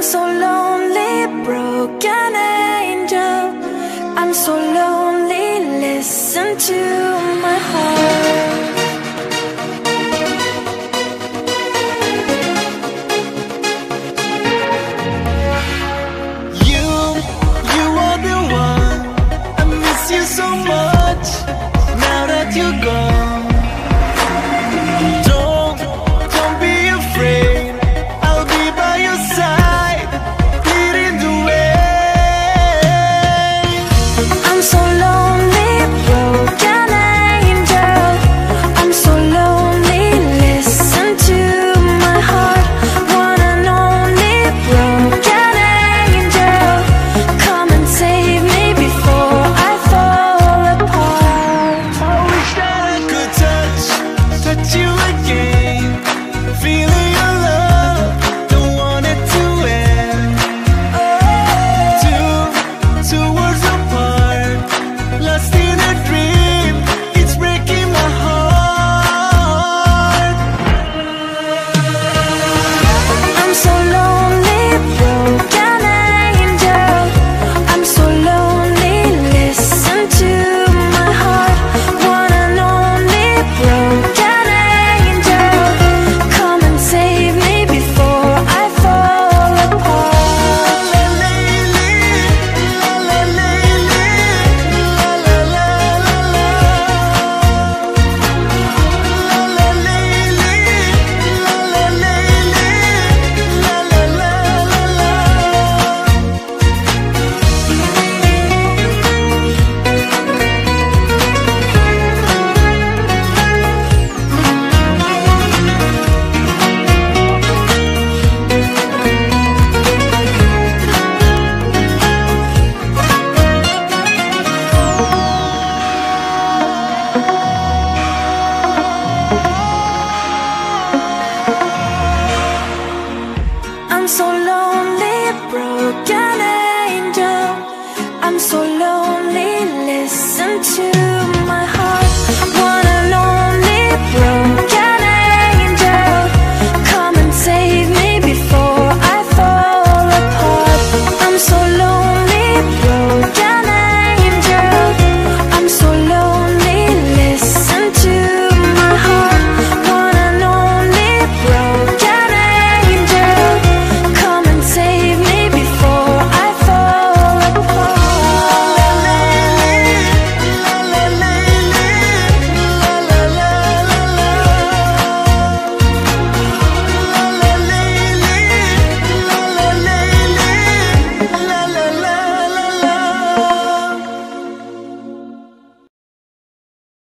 I'm so lonely, broken angel. I'm so lonely, listen to my heart. You, you are the one. I miss you so much. Now that you're gone. so lonely, broken angel. I'm so lonely, listen to